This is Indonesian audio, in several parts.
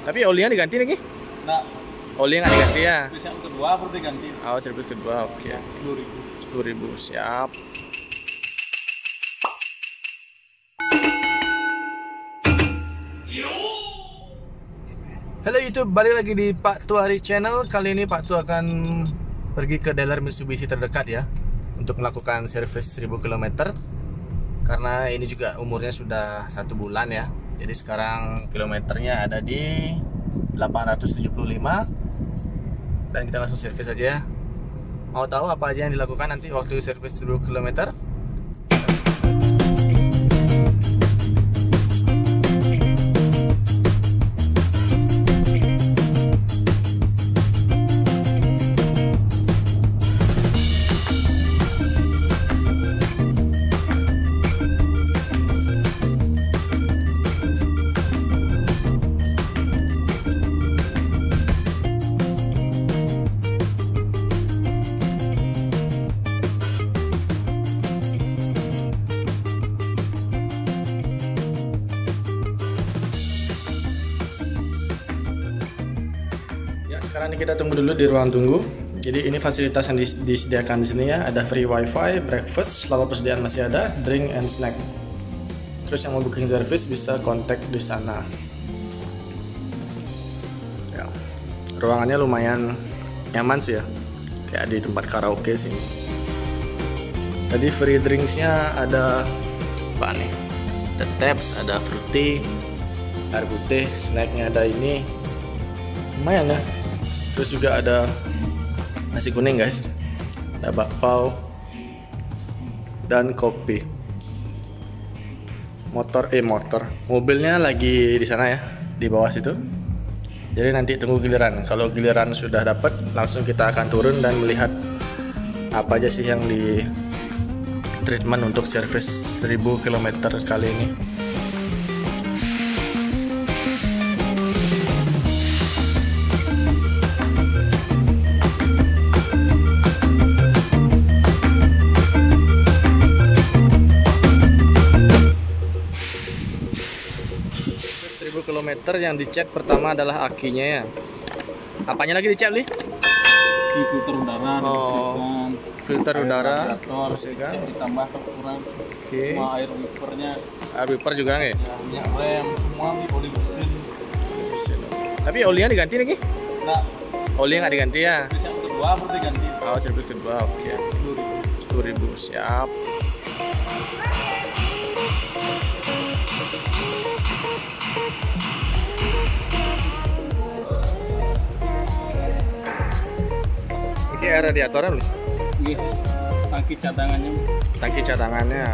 Tapi olinya diganti lagi? Nah, Oli nggak diganti ya? servis yang kedua baru diganti Oh, servis kedua, oke. sepuluh ribu. Sepuluh ribu, siap. Halo YouTube, balik lagi di Pak Tua Hari Channel. Kali ini Pak Tua akan pergi ke dealer Mitsubishi terdekat ya untuk melakukan servis 1000 km. Karena ini juga umurnya sudah satu bulan ya. Jadi sekarang kilometernya ada di 875 dan kita langsung servis aja ya. Mau tahu apa aja yang dilakukan nanti waktu servis 1000 km? Sekarang ini kita tunggu dulu di ruang tunggu. Jadi ini fasilitas yang dis- disediakan di sini ya, ada free wifi, breakfast, selama persediaan masih ada, drink and snack. Terus yang mau booking service bisa kontak di sana. Ya, ruangannya lumayan nyaman sih ya, kayak di tempat karaoke sih. Tadi free drinksnya ada apa nih? Ada taps, ada fruity, air putih, snacknya ada ini, lumayan ya terus juga ada nasi kuning guys. Ada bakpao dan kopi. Motor eh motor. Mobilnya lagi di sana ya di bawah situ. Jadi nanti tunggu giliran. Kalau giliran sudah dapat langsung kita akan turun dan melihat apa aja sih yang di treatment untuk servis 1000 km kali ini 1000 km yang dicek pertama adalah akinya ya. Apanya lagi dicek, Li? Di filter udara, Oh, dikecilkan, filter udara, terus ya kan? ditambah kekurangan Oke. sama air wipernya, Air wiper juga nggak ya? ya, minyak rem, semua oli mesin. Tapi olinya diganti lagi? Nah, Oli nggak diganti ya? yang kedua baru diganti Oh, servis kedua, oke. sepuluh ribu. 10.000 siap. Air radiatornya belum? Ini tangki cadangannya Tangki cadangannya.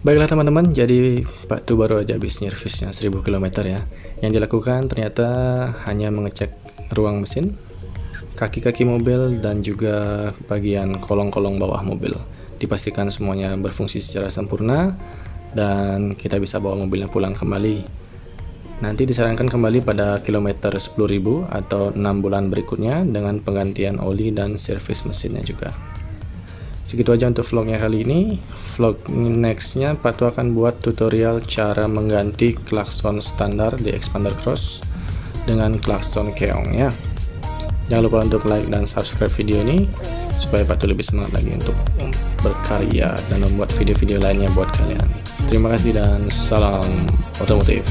Baiklah teman-teman, jadi Pak Tu baru aja habis servisnya 1000 km ya. Yang dilakukan ternyata hanya mengecek ruang mesin, kaki-kaki mobil dan juga bagian kolong-kolong bawah mobil. Dipastikan semuanya berfungsi secara sempurna dan kita bisa bawa mobilnya pulang kembali. Nanti disarankan kembali pada kilometer 10.000 atau 6 bulan berikutnya dengan penggantian oli dan servis mesinnya juga. Segitu aja untuk vlognya kali ini. Vlog nextnya Pak Tu akan buat tutorial cara mengganti klakson standar di expander cross dengan klakson keong ya. Jangan lupa untuk like dan subscribe video ini supaya Pak Tu lebih semangat lagi untuk berkarya dan membuat video-video lainnya buat kalian. Terima kasih dan salam otomotif.